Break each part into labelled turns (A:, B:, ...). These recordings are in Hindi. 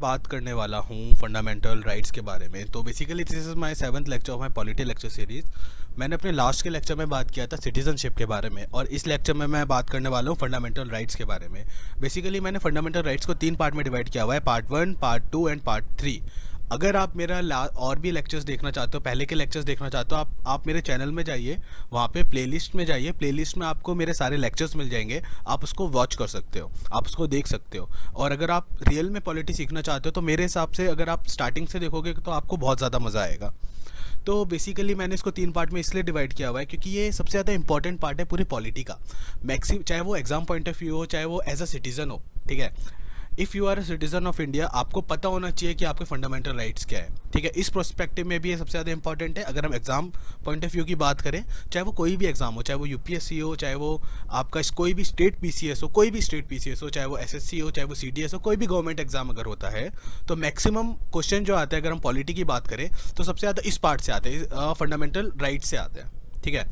A: बात करने वाला हूँ फंडामेंटल राइट्स के बारे में। तो basically this is my seventh lecture of my polity lecture series मैंने अपने लास्ट के लेक्चर में बात किया था सिटीजनशिप के बारे में और इस लेक्चर में मैं बात करने वाला हूँ फंडामेंटल राइट्स के बारे में। बेसिकली मैंने फंडामेंटल राइट्स को तीन पार्ट में डिवाइड किया हुआ है part one part two and part three अगर आप मेरा और भी लेक्चर्स देखना चाहते हो, पहले के लेक्चर्स देखना चाहते हो, आप आप मेरे चैनल में जाइए, वहाँ पे प्लेलिस्ट में जाइए प्लेलिस्ट में आपको मेरे सारे लेक्चर्स मिल जाएँगे, आप उसको वॉच कर सकते हो, आप उसको देख सकते हो। और अगर आप रियल में पॉलिटी सीखना चाहते हो तो मेरे हिसाब से अगर आप स्टार्टिंग से देखोगे तो आपको बहुत ज़्यादा मज़ा आएगा। तो बेसिकली मैंने इसको तीन पार्ट में इसलिए डिवाइड किया हुआ है, क्योंकि ये सबसे ज़्यादा इंपॉर्टेंट पार्ट है पूरी पॉलिटी का। मैक्सिम चाहे वो एग्ज़ाम पॉइंट ऑफ़ व्यू हो, चाहे वो एज अ सिटीज़न हो, ठीक है? If you are a citizen of India आपको पता होना चाहिए कि आपके फंडामेंटल राइट्स क्या है। ठीक है? इस प्रोस्पेक्टिव में भी ये सबसे ज़्यादा इंपॉर्टेंट है। अगर हम एग्ज़ाम पॉइंट ऑफ़ व्यू की बात करें, चाहे वो कोई भी एग्ज़ाम हो, चाहे वो यूपीएससी हो, चाहे वो आपका कोई भी स्टेट पीसीएस हो, कोई भी स्टेट पीसीएस हो, चाहे वो एसएससी हो, चाहे वो सीडीएस हो, कोई भी गवर्नमेंट एग्ज़ाम अगर होता है तो मैक्सिमम क्वेश्चन जो आते हैं, अगर हम पॉलिटी की बात करें तो सबसे ज़्यादा इस पार्ट से आते हैं फंडामेंटल राइट से आते हैं। ठीक है?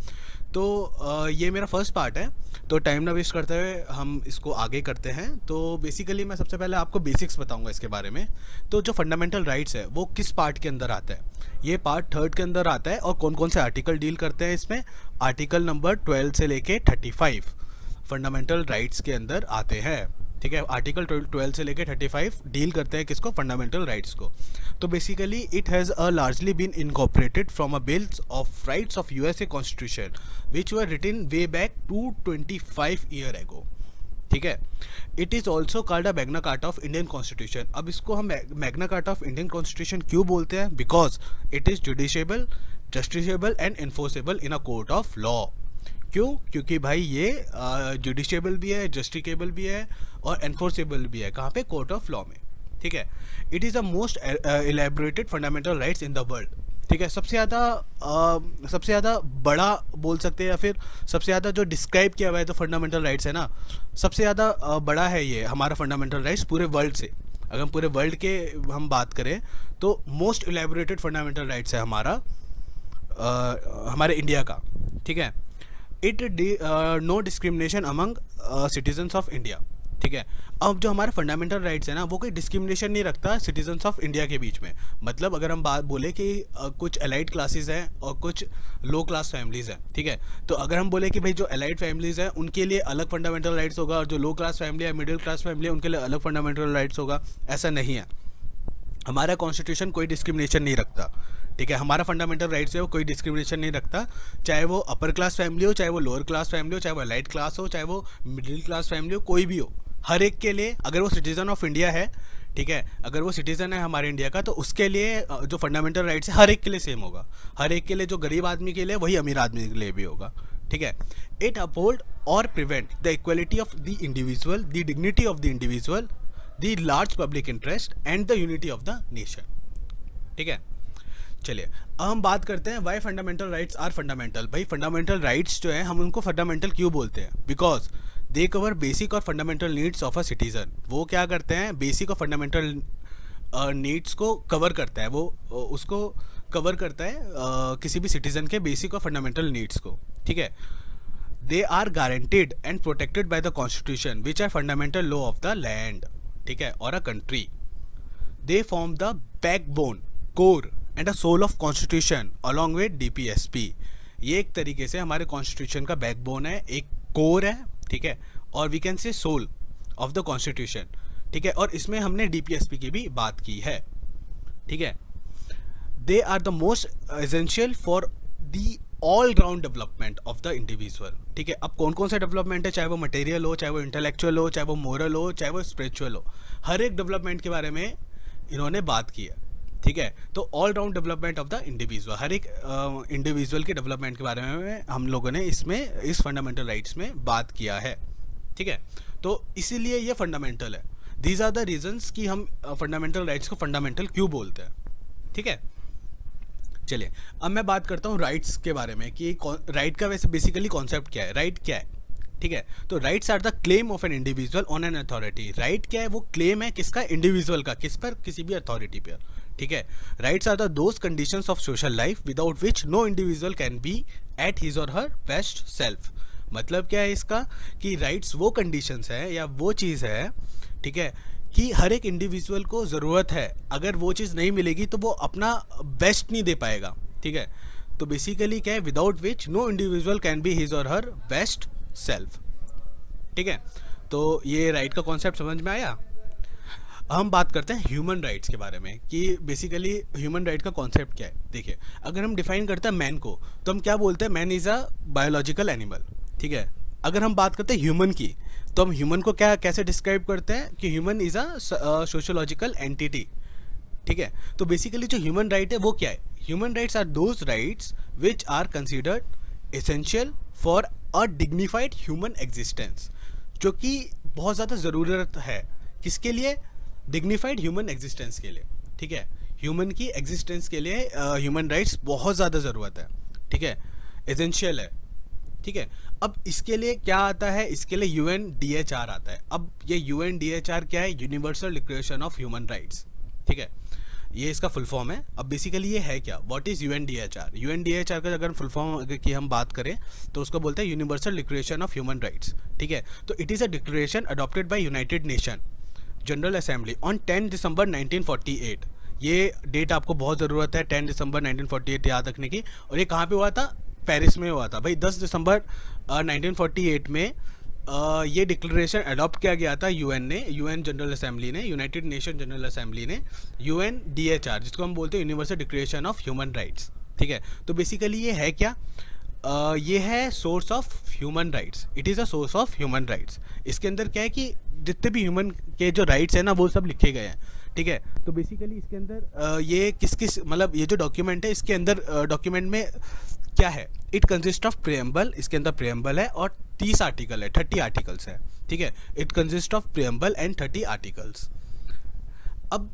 A: तो ये मेरा फ़र्स्ट पार्ट है। तो टाइम ना वेस्ट करते हुए हम इसको आगे करते हैं। तो बेसिकली मैं सबसे पहले आपको बेसिक्स बताऊँगा इसके बारे में। तो जो फंडामेंटल राइट्स है, वो किस पार्ट के अंदर आता है? ये पार्ट थर्ड के अंदर आता है और कौन कौन से आर्टिकल डील करते हैं इसमें? आर्टिकल नंबर ट्वेल्व से लेके थर्टी फाइव फंडामेंटल राइट्स के अंदर आते हैं। ठीक है आर्टिकल ट्वेल्व से लेकर थर्टी फाइव डील करते हैं किसको? फंडामेंटल राइट्स को। तो basically it has a largely been incorporated from a bills of rights of USA constitution which were written way back to twenty five year ago ठीक है? It is also called a Magna Carta of Indian constitution अब इसको हम Magna Carta of Indian constitution क्यों बोलते हैं? Because it is judiciable justiciable and enforceable in a court of law क्यों? क्योंकि भाई ये जुडिशेबल भी है जस्टिकेबल भी है और एनफोर्सेबल भी है। कहाँ पे? कोर्ट ऑफ़ लॉ में। ठीक है? It is the most elaborated fundamental rights in the world ठीक है? सबसे ज़्यादा सबसे ज़्यादा बड़ा बोल सकते हैं या फिर सबसे ज़्यादा जो डिस्क्राइब किया हुआ है तो फंडामेंटल राइट्स है ना सबसे ज़्यादा बड़ा है ये हमारा फंडामेंटल राइट्स पूरे वर्ल्ड से। अगर हम पूरे वर्ल्ड के हम बात करें तो मोस्ट एलेबोरेटेड फंडामेंटल राइट्स है हमारा आ, हमारे इंडिया का। ठीक है? It no discrimination among citizens of India ठीक है? अब जो हमारे फंडामेंटल राइट्स है ना वो कोई डिस्क्रिमिनेशन नहीं रखता सिटीजन्स ऑफ़ इंडिया के बीच में। मतलब अगर हम बात बोले कि uh, कुछ एलाइड क्लासेस हैं और कुछ लो क्लास फैमिलीज़ हैं ठीक है? तो अगर हम बोले कि भाई जो एलाइड फैमिलीज़ हैं उनके लिए अलग फंडामेंटल राइट्स होगा और जो लो क्लास फैमिली है मिडिल क्लास फैमिली है उनके लिए अलग फंडामेंटल राइट्स होगा ऐसा नहीं है। हमारा कॉन्स्टिट्यूशन कोई डिस्क्रिमिनेशन नहीं रखता। ठीक है, हमारा फंडामेंटल राइट्स है वो कोई डिस्क्रिमिनेशन नहीं रखता। चाहे वो अपर क्लास फैमिली हो, चाहे वो लोअर क्लास फैमिली हो, चाहे वो लाइट क्लास हो, चाहे वो मिडिल क्लास फैमिली हो, कोई भी हो, हर एक के लिए अगर वो सिटीज़न ऑफ़ इंडिया है, ठीक है, अगर वो सिटीज़न है हमारे इंडिया का तो उसके लिए जो फंडामेंटल राइट्स है, हर एक के लिए सेम होगा। हर एक के लिए जो गरीब आदमी के लिए, वही अमीर आदमी के लिए भी होगा, ठीक है। इट अपहोल्ड और prevent the equality of the individual the dignity of the individual the large public interest and the unity of the nation ठीक है। चलिए अब हम बात करते हैं why fundamental rights are fundamental भाई फंडामेंटल राइट्स जो है हम उनको फंडामेंटल क्यों बोलते हैं? बिकॉज़ दे कवर बेसिक और fundamental needs of a citizen वो क्या करते हैं? बेसिक और फंडामेंटल नीड्स को कवर करता है। वो उसको कवर करता है uh, किसी भी सिटीजन के बेसिक और फंडामेंटल नीड्स को। ठीक है? They are guaranteed and protected by the constitution which are fundamental law of the land ठीक है? और a country they form the backbone core and a soul of constitution along with DPSP ये एक तरीके से हमारे कॉन्स्टिट्यूशन का बैकबोन है, एक कोर है, ठीक है? और we can say soul of the constitution ठीक है? और इसमें हमने डीपीएसपी की भी बात की है, ठीक है? They are the most essential for the all round development of the individual ठीक है? अब कौन कौन सा डेवलपमेंट है? चाहे वो मटेरियल हो, चाहे वो इंटेलेक्चुअल हो, चाहे वो मॉरल हो, चाहे वो स्पिरिचुअल हो, हर एक डेवलपमेंट के बारे में इन्होंने बात की है। ठीक है? तो all round development of the individual हर एक इंडिविजुअल के डेवलपमेंट के बारे में हम लोगों ने इसमें, इस फंडामेंटल राइट्स में बात किया है। ठीक है? तो इसीलिए ये फंडामेंटल है। दीज आर द रीजन्स कि हम फंडामेंटल राइट्स को फंडामेंटल क्यों बोलते हैं? ठीक है? चलिए, अब मैं बात करता हूँ राइट्स के बारे में कि राइट का वैसे बेसिकली कॉन्सेप्ट क्या है? राइट क्या है? ठीक है? तो rights are the claim of an individual on an authority right क्या है? वो क्लेम है किसका? इंडिविजुअल का, किस पर? किसी भी अथॉरिटी पर ठीक है? Rights are the those condition of social life without which no individual can be at his or her best self मतलब क्या है इसका? कि राइट्स वो कंडीशंस है या वो चीज़ है, ठीक है, कि हर एक इंडिविजुअल को ज़रूरत है। अगर वो चीज़ नहीं मिलेगी तो वो अपना बेस्ट नहीं दे पाएगा, ठीक है? तो बेसिकली क्या है? Without which no individual can be his or her best self ठीक है? तो ये राइट का कॉन्सेप्ट समझ में आया? हम बात करते हैं ह्यूमन राइट्स के बारे में, कि बेसिकली ह्यूमन राइट का कॉन्सेप्ट क्या है? देखिए, अगर हम डिफाइन करते हैं मैन को तो हम क्या बोलते हैं? Man is a biological animal ठीक है? अगर हम बात करते हैं ह्यूमन की तो हम ह्यूमन को क्या, कैसे डिस्क्राइब करते हैं? कि human is a sociological entity ठीक है? तो बेसिकली जो ह्यूमन राइट है, वो क्या है? Human rights are those rights which are considered essential for a dignified human existence जो कि बहुत ज़्यादा ज़रूरत है। किसके लिए? डिग्निफाइड ह्यूमन एग्जिस्टेंस के लिए ठीक है? ह्यूमन की एग्जिस्टेंस के लिए ह्यूमन uh, राइट्स बहुत ज़्यादा ज़रूरत है ठीक है? एसेंशियल है ठीक है? अब इसके लिए क्या आता है? इसके लिए U N D H R आता है। अब ये U N D H R क्या है? Universal declaration of human rights ठीक है? ये इसका फुल फॉर्म है। अब बेसिकली ये है क्या? What is U N D H R U N D H R का अगर फुल फॉर्म की हम बात करें तो उसको बोलते हैं universal declaration of human rights ठीक है? तो it is a declaration adopted by United Nation General Assembly on ten December 1948 ये डेट आपको बहुत ज़रूरत है 10 दिसंबर 1948 याद रखने की। और ये कहाँ पे हुआ था? पेरिस में हुआ था। भाई 10 दिसंबर uh, 1948 में uh, ये डिक्लेरेशन अडॉप्ट किया गया था यूएन ने यूएन जनरल असेंबली ने यूनाइटेड नेशन जनरल असेंबली ने यूएन डीएचआर जिसको हम बोलते हैं universal declaration of human rights ठीक है? तो बेसिकली ये है क्या? ये है source of human rights it is a source of human rights इसके अंदर क्या है कि जितने भी ह्यूमन के जो राइट्स हैं ना, वो सब लिखे गए हैं. ठीक है? तो बेसिकली इसके अंदर ये किस किस मतलब ये जो डॉक्यूमेंट है, इसके अंदर डॉक्यूमेंट में क्या है? इट कंजिस्ट ऑफ़ प्रियम्बल इसके अंदर प्रियम्बल है और तीस आर्टिकल है थर्टी आर्टिकल्स है. ठीक है? It consist of preamble and thirty articles अब,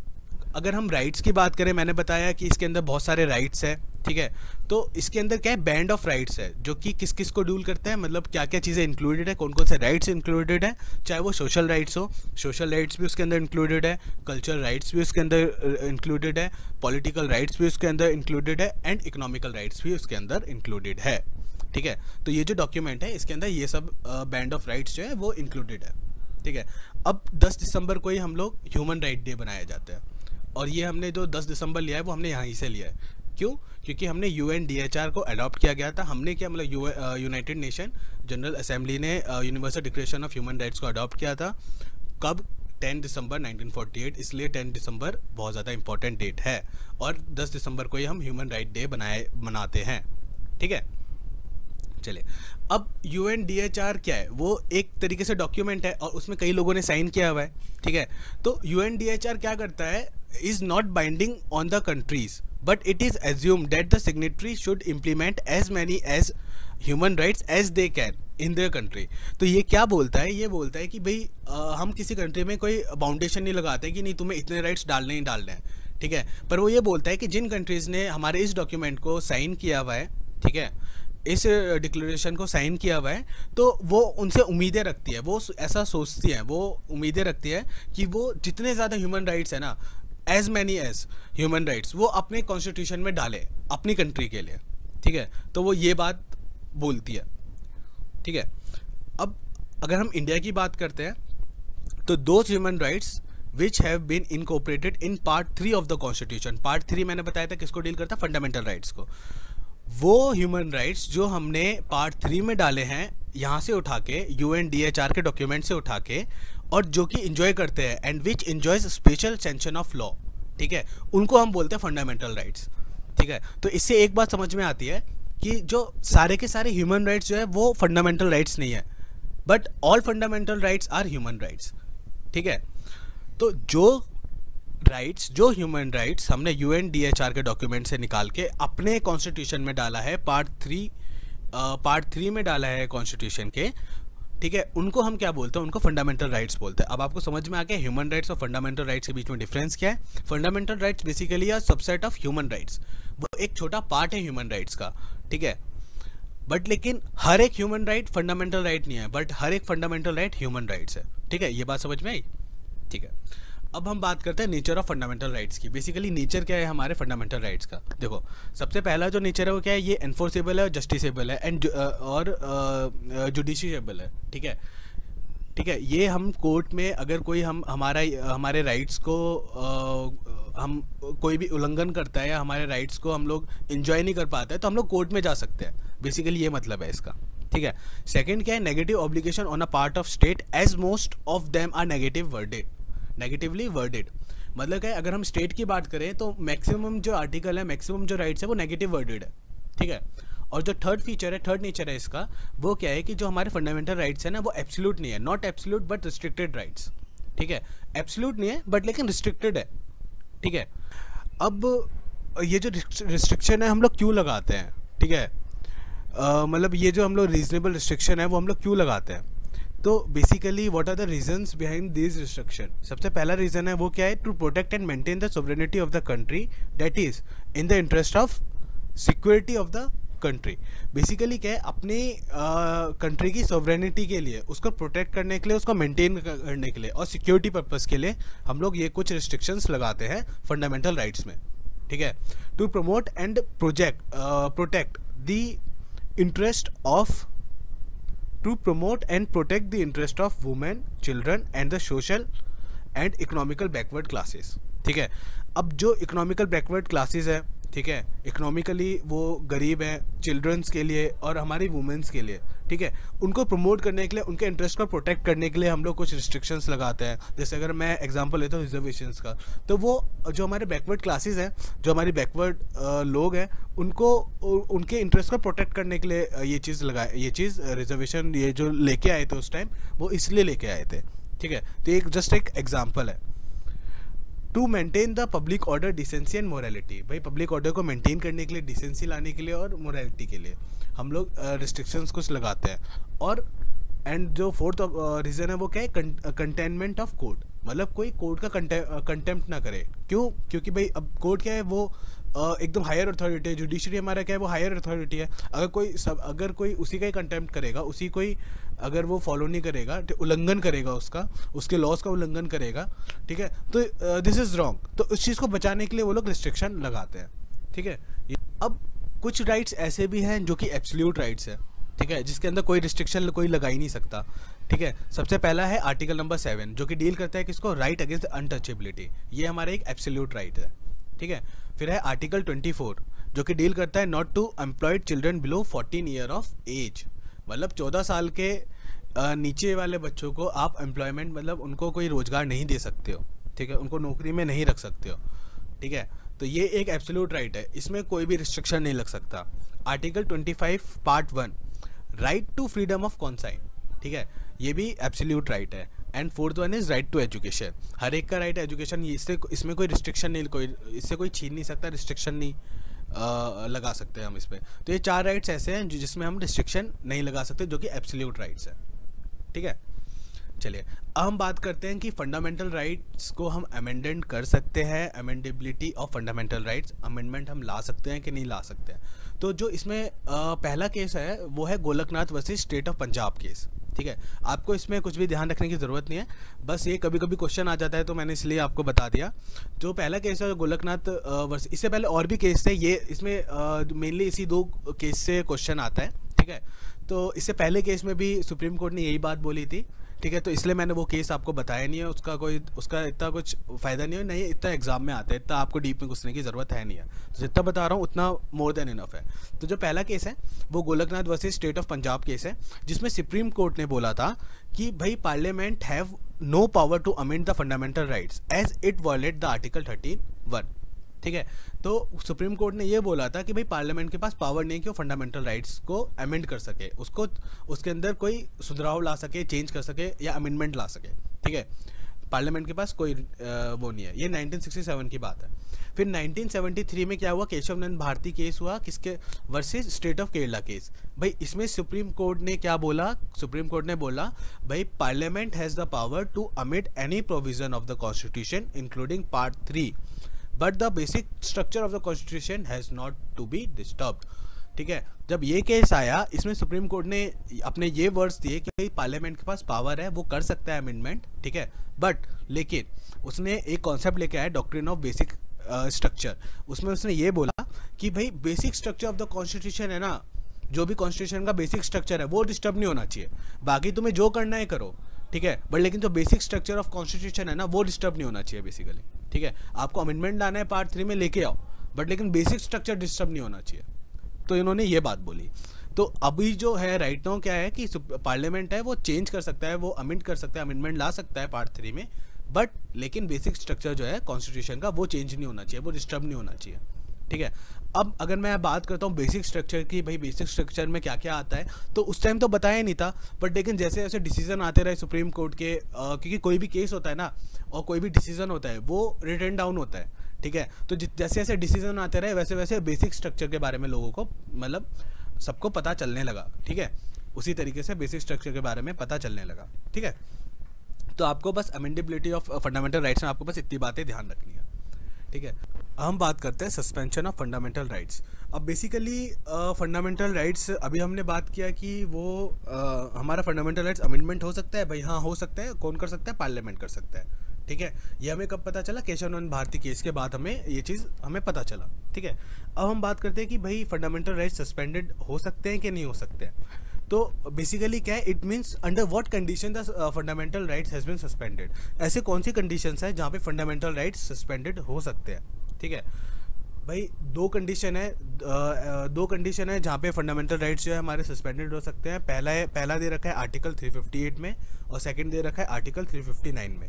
A: अगर हम राइट्स की बात करें, मैंने बताया कि इसके अंदर बहुत सारे राइट्स है. ठीक है? तो इसके अंदर क्या है? बैंड ऑफ़ राइट्स है, जो कि किस किस को डूल करते हैं मतलब क्या क्या चीज़ें इंक्लूडेड है कौन कौन से राइट्स इंक्लूडेड है, चाहे वो सोशल राइट्स हो सोशल राइट्स भी उसके अंदर इंक्लूडेड है कल्चरल राइट्स भी उसके अंदर इंक्लूडेड है पॉलिटिकल राइट्स भी उसके अंदर इंक्लूडेड है एंड इकोनॉमिकल राइट्स भी उसके अंदर इंक्लूडेड है। ठीक है? तो ये जो डॉक्यूमेंट है, इसके अंदर ये सब बैंड ऑफ़ राइट्स जो है, वो इंक्लूडेड है। ठीक है? अब 10 दिसंबर को ही हम लोग ह्यूमन राइट डे बनाया जाता है। और ये हमने जो 10 दिसंबर लिया है, वो हमने यहाँ ही से लिया है। क्यों? क्योंकि हमने U N D H R को अडॉप्ट किया गया था। हमने क्या मतलब यूनाइटेड नेशन जनरल असेंबली ने universal declaration of human rights को अडॉप्ट किया था। कब? 10 दिसंबर 1948 इसलिए 10 दिसंबर बहुत ज़्यादा इंपॉर्टेंट डेट है। और 10 दिसंबर को ही हम ह्यूमन राइट डे बनाए, मनाते हैं। ठीक है? चले अब U N D H R क्या है? वो एक तरीके से डॉक्यूमेंट है और उसमें कई लोगों ने साइन किया हुआ है। ठीक है? तो U N D H R क्या करता है? Is not binding on the countries but it is assumed that the signatory should implement as many as human rights as they can in the country तो ये क्या बोलता है? ये बोलता है कि भाई हम किसी कंट्री में कोई बाउंडेशन नहीं लगाते कि नहीं तुम्हें इतने राइट्स डालने ही डालने हैं, ठीक है? पर वो ये बोलता है कि जिन कंट्रीज़ ने हमारे इस डॉक्यूमेंट को साइन किया हुआ है, ठीक है? इस डिक्लेरेशन को साइन किया हुआ है तो वो उनसे उम्मीदें रखती है, वो ऐसा सोचती हैं, वो उम्मीदें रखती है कि वो जितने ज़्यादा ह्यूमन राइट्स है ना as many as human rights वो अपने कॉन्स्टिट्यूशन में डाले, अपनी कंट्री के लिए, ठीक है? तो वो ये बात बोलती है, ठीक है? अब अगर हम इंडिया की बात करते हैं तो दो human rights which have been incorporated in part three of the constitution part three मैंने बताया था किसको डील करता फंडामेंटल राइट्स को। वो ह्यूमन राइट्स जो हमने पार्ट थ्री में डाले हैं यहाँ से उठा के U N D H R के डॉक्यूमेंट से उठा के और जो कि इंजॉय करते हैं and which enjoys special sanction of law ठीक है? उनको हम बोलते हैं फंडामेंटल राइट्स ठीक है? तो इससे एक बात समझ में आती है कि जो सारे के सारे ह्यूमन राइट्स जो है, वो फंडामेंटल राइट्स नहीं है but all fundamental rights are human rights ठीक है? तो जो राइट्स जो ह्यूमन राइट्स हमने U N D H R के डॉक्यूमेंट से निकाल के अपने कॉन्स्टिट्यूशन में डाला है पार्ट थ्री पार्ट थ्री में डाला है कॉन्स्टिट्यूशन के। ठीक है? उनको हम क्या बोलते हैं? उनको फंडामेंटल राइट्स बोलते हैं। अब आपको समझ में आ गया ह्यूमन राइट्स और फंडामेंटल राइट्स के बीच में डिफरेंस क्या है? Fundamental rights basically are subset of human rights वो एक छोटा पार्ट है ह्यूमन राइट्स का। ठीक है? बट लेकिन हर एक ह्यूमन राइट फंडामेंटल राइट नहीं है बट हर एक फंडामेंटल राइट ह्यूमन राइट्स है। ठीक है? ये बात समझ में आई? ठीक है। अब हम बात करते हैं नेचर ऑफ़ फंडामेंटल राइट्स की। बेसिकली नेचर क्या है हमारे फंडामेंटल राइट्स का? देखो सबसे पहला जो नेचर है वो क्या है? ये एनफोर्सेबल है जस्टिसेबल है एंड और जुडिशियबल है। ठीक है? ठीक है? ये हम कोर्ट में अगर कोई हम हमारा हमारे राइट्स को आ, हम कोई भी उल्लंघन करता है या हमारे राइट्स को हम लोग इन्जॉय नहीं कर पाते तो हम लोग कोर्ट में जा सकते हैं। बेसिकली ये मतलब है इसका। ठीक है? सेकंड क्या है? Negative obligation on a part of state as most of them are negative worded negatively worded मतलब क्या अगर हम स्टेट की बात करें तो मैक्सिमम जो आर्टिकल है मैक्सिमम जो राइट्स है, वो नेगेटिव वर्डेड है। ठीक है? और जो थर्ड फीचर है थर्ड नेचर है इसका, वो क्या है कि जो हमारे फंडामेंटल राइट्स है ना, वो एब्सोल्यूट नहीं है। Not absolute but restricted rights ठीक है? एब्सोल्यूट नहीं है बट लेकिन रिस्ट्रिक्टेड है। ठीक है? अब, ये जो रिस्ट्रिक्शन है, हम लोग क्यों लगाते हैं? ठीक है? मतलब ये जो हम लोग रीजनेबल रिस्ट्रिक्शन है, वो हम लोग क्यों लगाते हैं? तो basically what are the reasons behind this restriction सबसे पहला रीजन है वो क्या है? To protect and maintain the sovereignty of the country that is in the interest of security of the country basically क्या है? अपनी कंट्री की सोवरेनिटी के लिए, उसको प्रोटेक्ट करने के लिए, उसको मेंटेन करने के लिए और सिक्योरिटी पर्पज़ के लिए, हम लोग ये कुछ रिस्ट्रिक्शंस लगाते हैं फंडामेंटल राइट्स में। ठीक है? To promote and project protect the interest of to promote and protect the interest of women children and the social and economical backward classes ठीक है? अब जो इकोनॉमिकल बैकवर्ड क्लासेस है ठीक है? इकोनॉमिकली वो गरीब हैं चिल्ड्रंस के लिए और हमारी वुमेंस के लिए, ठीक है? उनको प्रमोट करने के लिए, उनके इंटरेस्ट को प्रोटेक्ट करने के लिए हम लोग कुछ रिस्ट्रिक्शंस लगाते हैं। जैसे अगर मैं एग्जांपल लेता हूँ रिजर्वेशन का तो वो जो हमारे बैकवर्ड क्लासेस हैं, जो हमारी बैकवर्ड लोग हैं, उनको उनके इंटरेस्ट को प्रोटेक्ट करने के लिए ये चीज़ लगाए, ये चीज़ रिजर्वेशन ये जो लेके आए थे उस टाइम वो इसलिए लेके आए थे, ठीक है? तो एक जस्ट एक एग्ज़ाम्पल है। To maintain the public order decency and morality भाई पब्लिक ऑर्डर को मेंटेन करने के लिए डिसेंसी लाने के लिए और मोरालिटी के लिए हम लोग रिस्ट्रिक्शंस uh, कुछ लगाते हैं। और एंड जो फोर्थ रीज़न है वो क्या है? कंटेनमेंट ऑफ़ कोर्ट मतलब कोई कोर्ट का कंटेम्प्ट ना करे। क्यों? क्योंकि भाई अब कोर्ट क्या है? वो एकदम हायर अथॉरिटी है जुडिशरी हमारा क्या है, वो हायर अथॉरिटी है। अगर कोई सब, अगर कोई उसी का ही कंटेम्प्ट करेगा, उसी कोई अगर वो फॉलो नहीं करेगा तो उल्लंघन करेगा उसका, उसके लॉस का उल्लंघन करेगा, ठीक है? तो दिस इज़ रॉन्ग तो उस चीज़ को बचाने के लिए वो लोग रिस्ट्रिक्शन लगाते हैं, ठीक है? अब कुछ राइट्स ऐसे भी हैं जो कि एब्सोल्यूट राइट्स है, ठीक है? जिसके अंदर कोई रिस्ट्रिक्शन कोई लगा ही नहीं सकता, ठीक है? सबसे पहला है आर्टिकल नंबर सेवन जो कि डील करता है किसको? राइट अगेंस्ट अनटचेबिलिटी ये हमारा एक एब्सोल्यूट राइट है। ठीक है? फिर है आर्टिकल 24 जो कि डील करता है not to employed children below 14 year of age मतलब 14 साल के नीचे वाले बच्चों को आप एम्प्लॉयमेंट मतलब उनको कोई रोज़गार नहीं दे सकते हो। ठीक है? उनको नौकरी में नहीं रख सकते हो। ठीक है? तो ये एक एब्सोल्यूट राइट है। इसमें कोई भी रिस्ट्रिक्शन नहीं लग सकता। Article 25 part one right to freedom of conscience ठीक है? ये भी एब्सोल्यूट राइट है। And fourth one is right to education हर एक का राइट एजुकेशन इससे इसमें कोई रिस्ट्रिक्शन नहीं कोई इससे कोई छीन नहीं सकता रिस्ट्रिक्शन नहीं आ, लगा सकते हम इस पर तो ये चार राइट्स ऐसे हैं जिसमें हम रिस्ट्रिक्शन नहीं लगा सकते जो कि एब्सोल्यूट राइट्स हैं। ठीक है? चलिए, अब हम बात करते हैं कि फंडामेंटल राइट्स को हम अमेंडेंट कर सकते हैं amendability of fundamental rights amendment हम ला सकते हैं कि नहीं ला सकते हैं। तो जो इसमें पहला केस है, वो है Golaknath versus state of Punjab case ठीक है? आपको इसमें कुछ भी ध्यान रखने की ज़रूरत नहीं है, बस ये कभी कभी क्वेश्चन आ जाता है तो मैंने इसलिए आपको बता दिया। जो पहला केस है गोलकनाथ वर्ष इससे पहले और भी केस थे, ये इसमें मेनली इसी दो केस से क्वेश्चन आता है। ठीक है? तो इससे पहले केस में भी सुप्रीम कोर्ट ने यही बात बोली थी, ठीक है? तो इसलिए मैंने वो केस आपको बताया नहीं है, उसका कोई, उसका इतना कुछ फ़ायदा नहीं है, नहीं, इतना एग्ज़ाम में आता है, इतना आपको डीप में घुसने की ज़रूरत है नहीं है। तो जितना बता रहा हूँ, उतना मोर देन इनफ है। तो जो पहला केस है, वो Golaknath versus state of Punjab case है, जिसमें सुप्रीम कोर्ट ने बोला था कि भाई parliament have no power to amend the fundamental rights as it violate the article thirteen one ठीक है? तो सुप्रीम कोर्ट ने ये बोला था कि भाई पार्लियामेंट के पास पावर नहीं कि वो फंडामेंटल राइट्स को अमेंड कर सके। उसको, उसके अंदर कोई सुधराव ला सके चेंज कर सके या अमेंडमेंट ला सके। ठीक है? पार्लियामेंट के पास कोई वो नहीं है। ये 1967 की बात है। फिर 1973 में क्या हुआ? केशव नंद भारती केस हुआ किसके? Versus state of Kerala case भाई इसमें सुप्रीम कोर्ट ने क्या बोला? सुप्रीम कोर्ट ने बोला, भाई parliament has the power to amend any provision of the constitution including part three but the basic structure of the constitution has not to be disturb ठीक है? जब ये केस आया, इसमें सुप्रीम कोर्ट ने अपने ये वर्ड्स दिए कि भाई पार्लियामेंट के पास पावर है, वो कर सकता है अमेंडमेंट ठीक है? बट लेकिन उसने एक कॉन्सेप्ट लेके आया डॉक्ट्रिन ऑफ़ बेसिक स्ट्रक्चर उसमें उसने ये बोला कि भाई basic structure of the constitution है ना, जो भी कॉन्स्टिट्यूशन का बेसिक स्ट्रक्चर है, वो डिस्टर्ब नहीं होना चाहिए। बाकी तुम्हें जो करना है करो, ठीक है? बट लेकिन जो बेसिक स्ट्रक्चर ऑफ़ कॉन्स्टिट्यूशन है ना, वो डिस्टर्ब नहीं होना चाहिए बेसिकली ठीक है? आपको अमेंडमेंट लाना है पार्ट थ्री में, लेके आओ। बट लेकिन बेसिक स्ट्रक्चर डिस्टर्ब नहीं होना चाहिए। तो इन्होंने ये बात बोली। तो अभी जो है राइट नाउ क्या है कि पार्लियामेंट है, वो चेंज कर सकता है, वो अमेंड कर सकता है अमेंडमेंट ला सकता है पार्ट थ्री में। बट लेकिन बेसिक स्ट्रक्चर जो है कॉन्स्टिट्यूशन का, वो चेंज नहीं होना चाहिए, वो डिस्टर्ब नहीं होना चाहिए। ठीक है? अब अगर मैं बात करता हूँ बेसिक स्ट्रक्चर की भाई बेसिक स्ट्रक्चर में क्या क्या आता है तो उस टाइम तो बताया नहीं था बट लेकिन जैसे जैसे डिसीज़न आते रहे सुप्रीम कोर्ट के आ, क्योंकि कोई भी केस होता है ना और कोई भी डिसीज़न होता है वो रिटर्न डाउन होता है ठीक है? तो जैसे जैसे डिसीज़न आते रहे वैसे वैसे बेसिक स्ट्रक्चर के बारे में लोगों को मतलब सबको पता चलने लगा ठीक है? उसी तरीके से बेसिक स्ट्रक्चर के बारे में पता चलने लगा ठीक है? तो आपको बस अमेंडेबिलिटी ऑफ़ फंडामेंटल राइट्स में आपको बस इतनी बातें ध्यान रखनी है। ठीक है? हम बात करते हैं सस्पेंशन ऑफ़ फंडामेंटल राइट्स अब बेसिकली फंडामेंटल राइट्स अभी हमने बात किया कि वो uh, हमारा फंडामेंटल राइट्स अमेंडमेंट हो सकता है भाई हाँ हो सकता है कौन कर सकता है? पार्लियामेंट कर सकता है। ठीक है? ये हमें कब पता चला? केशव भारती केस के बाद हमें ये चीज़ हमें पता चला। ठीक है? अब हम बात करते हैं कि भाई फंडामेंटल राइट्स सस्पेंडेड हो सकते हैं कि नहीं हो सकते हैं? तो बेसिकली क्या है it means under what condition the fundamental rights has been suspended ऐसे कौन सी कंडीशंस है जहाँ पे फंडामेंटल राइट्स सस्पेंडेड हो सकते हैं? ठीक है? भाई, दो कंडीशन है, दो कंडीशन है जहाँ पे फंडामेंटल राइट्स जो है हमारे सस्पेंडेड हो सकते हैं। पहला है, पहला दे रखा है आर्टिकल 358 में और सेकंड दे रखा है आर्टिकल 359 में।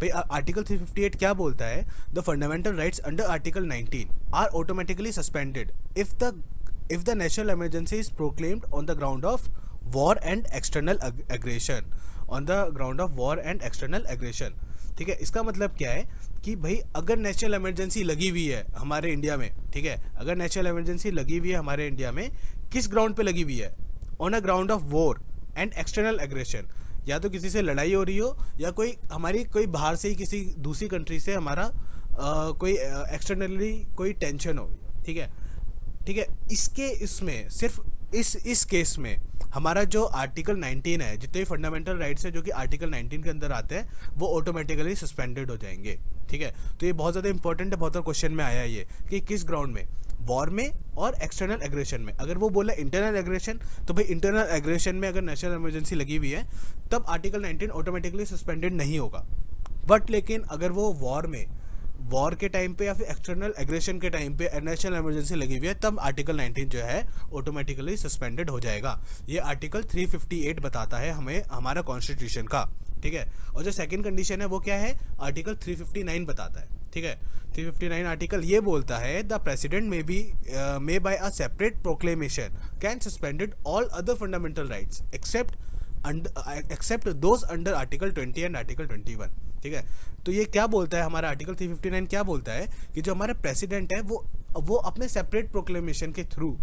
A: भाई आर्टिकल 358 क्या बोलता है? The fundamental rights under article 19 are automatically suspended if the if the national emergency is proclaimed on the ground of war and external aggression. On the ground of war and external aggression. ठीक है? इसका मतलब क्या है? कि भाई अगर नेशनल इमरजेंसी लगी हुई है हमारे इंडिया में ठीक है? अगर नेशनल इमरजेंसी लगी हुई है हमारे इंडिया में किस ग्राउंड पे लगी हुई है? On a ground of war and external aggression या तो किसी से लड़ाई हो रही हो या कोई हमारी कोई बाहर से ही किसी दूसरी कंट्री से हमारा आ, कोई एक्सटर्नली कोई टेंशन हो ठीक है? ठीक है? इसके इसमें, सिर्फ़ इस इस केस में हमारा जो आर्टिकल 19 है, जितने भी फंडामेंटल राइट्स है जो कि आर्टिकल 19 के अंदर आते हैं, वो ऑटोमेटिकली सस्पेंडेड हो जाएँगे। ठीक है? तो ये बहुत ज़्यादा इंपॉर्टेंट है, बहुत सारा क्वेश्चन में आया ये कि किस ग्राउंड में? वॉर में और एक्सटर्नल एग्रेशन में। अगर वो बोला इंटरनल एग्रेशन तो भाई इंटरनल एग्रेशन में अगर नेशनल इमरजेंसी लगी हुई है, तब आर्टिकल 19 ऑटोमेटिकली सस्पेंडेड नहीं होगा। बट लेकिन अगर वो वॉर में वॉर के टाइम पे या फिर एक्सटर्नल एग्रेशन के टाइम पे नेशनल इमरजेंसी लगी हुई है, तब आर्टिकल 19 जो है ऑटोमेटिकली सस्पेंडेड हो जाएगा। ये आर्टिकल 358 बताता है हमें, हमारा कॉन्स्टिट्यूशन का, ठीक है? और जो सेकंड कंडीशन है, वो क्या है? आर्टिकल 359 बताता है, ठीक है? 359 आर्टिकल ये बोलता है the president may be may by a separate proclamation can suspended all other fundamental rights except except those under article 20 and article 21 ठीक है? तो ये क्या बोलता है हमारा आर्टिकल 359 क्या बोलता है कि जो हमारे प्रेसिडेंट है, वो वो अपने सेपरेट प्रोक्लेमेशन के थ्रू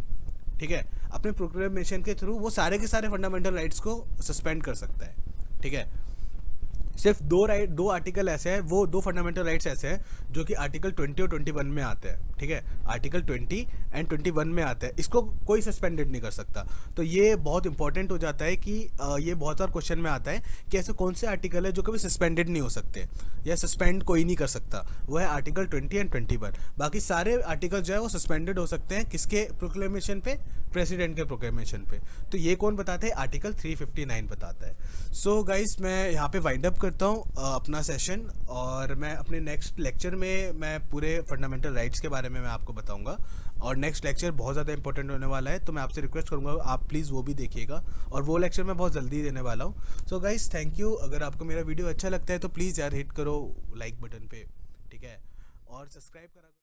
A: ठीक है? अपने प्रोक्लेमेशन के थ्रू वो सारे के सारे फंडामेंटल राइट्स को सस्पेंड कर सकता है, ठीक है? सिर्फ़ दो राइट दो आर्टिकल ऐसे हैं, वो दो फंडामेंटल राइट्स ऐसे हैं जो कि आर्टिकल 20 और 21 में आते हैं, ठीक है? आर्टिकल 20 एंड 21 में आता है, इसको कोई सस्पेंडेड नहीं कर सकता। तो ये बहुत इंपॉर्टेंट हो जाता है कि ये बहुत बार क्वेश्चन में आता है कि ऐसे कौन से आर्टिकल है जो कभी सस्पेंडेड नहीं हो सकते, या सस्पेंड कोई नहीं कर सकता। वो है article twenty and twenty one बाकी सारे आर्टिकल जो है वो सस्पेंडेड हो सकते हैं किसके प्रोक्लेमेशन पे? प्रेसिडेंट के प्रोक्लेमेशन पे। तो ये कौन बताता है? आर्टिकल 359 बताता है। सो so गाइस मैं यहाँ पे वाइंड अप करता हूँ अपना सेशन और मैं अपने नेक्स्ट लेक्चर में मैं पूरे फंडामेंटल राइट्स के बारे में मैं आपको बताऊँगा। और नेक्स्ट लेक्चर बहुत ज़्यादा इंपॉर्टेंट होने वाला है तो मैं आपसे रिक्वेस्ट करूँगा, आप प्लीज़ वो भी देखिएगा और वो लेक्चर मैं बहुत जल्दी देने वाला हूँ। सो गाइज़ थैंक यू अगर आपको मेरा वीडियो अच्छा लगता है तो प्लीज़ यार हिट करो लाइक बटन पर ठीक है? और सब्सक्राइब करा।